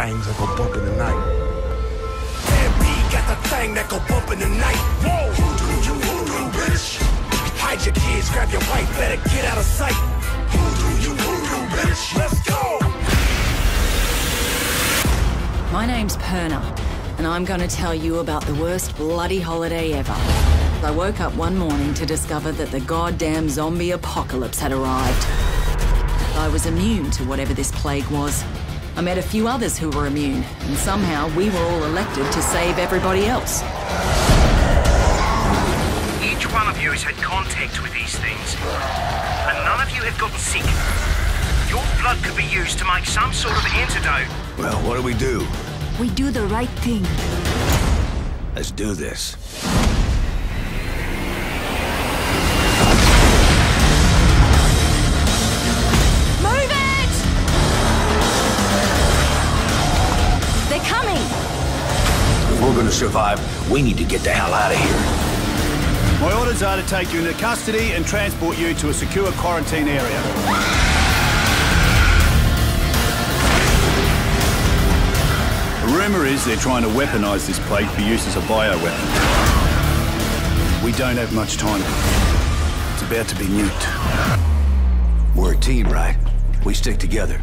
things that go bump in the night. Got the thing that go bump in the night. Whoa, hoodoo, you hoodoo, bitch. Hide your kids, grab your wife, better get out of sight. Hoodoo, you hoodoo, bitch. Let's go. My name's Purna, and I'm to tell you about the worst bloody holiday ever. I woke up one morning to discover that the goddamn zombie apocalypse had arrived. I was immune to whatever this plague was. I met a few others who were immune, and somehow we were all elected to save everybody else. Each one of you has had contact with these things, and none of you have gotten sick. Your blood could be used to make some sort of antidote. Well, what do we do? We do the right thing. Let's do this. If we're gonna survive, we need to get the hell out of here. My orders are to take you into custody and transport you to a secure quarantine area. The rumor is they're trying to weaponize this plague for use as a bioweapon. We don't have much time. It's about to be nuked. We're a team, right? We stick together.